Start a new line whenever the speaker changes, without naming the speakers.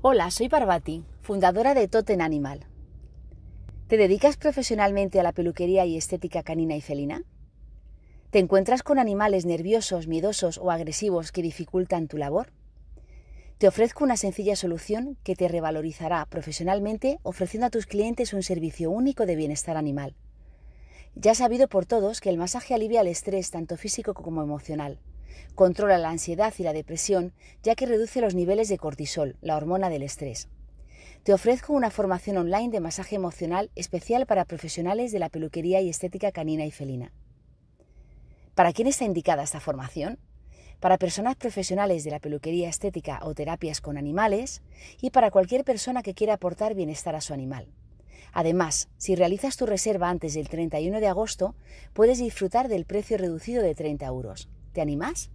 Hola, soy Parvati, fundadora de Toten Animal. ¿Te dedicas profesionalmente a la peluquería y estética canina y felina? ¿Te encuentras con animales nerviosos, miedosos o agresivos que dificultan tu labor? Te ofrezco una sencilla solución que te revalorizará profesionalmente ofreciendo a tus clientes un servicio único de bienestar animal. Ya sabido por todos que el masaje alivia el estrés tanto físico como emocional Controla la ansiedad y la depresión ya que reduce los niveles de cortisol, la hormona del estrés. Te ofrezco una formación online de masaje emocional especial para profesionales de la peluquería y estética canina y felina. ¿Para quién está indicada esta formación? Para personas profesionales de la peluquería estética o terapias con animales y para cualquier persona que quiera aportar bienestar a su animal. Además, si realizas tu reserva antes del 31 de agosto, puedes disfrutar del precio reducido de 30 euros. ¿Te animas?